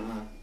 don't know.